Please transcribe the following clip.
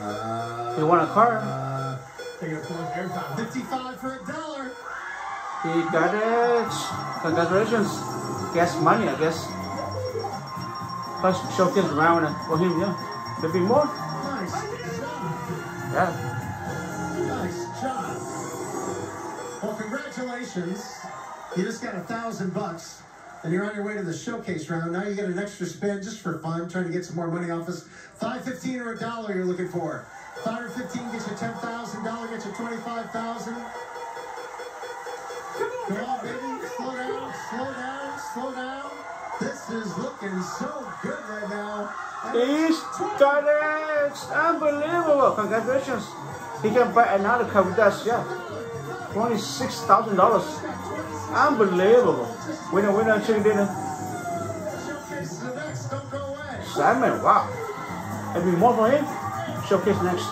Uh, He won a car. Uh, Taking a full airtime. 55 for a dollar. He got it. Congratulations. Guess money, I guess. Plus showcase round for him, yeah. Maybe more. Nice job. Yeah. Nice job. Well, congratulations. You just got a thousand bucks. And you're on your way to the showcase round. Now you get an extra spin just for fun, trying to get some more money off us. Five fifteen or a dollar you're looking for. Five or fifteen gets you ten thousand. Dollar gets you twenty-five thousand. Come on, baby. Slow down, slow down, slow down. This is looking so good right now. He's got it. Unbelievable. Congratulations. He can buy another car with us, yeah. $26,000. Unbelievable. Winner, winner, chicken dinner. Simon, wow. Maybe more for him. Showcase next.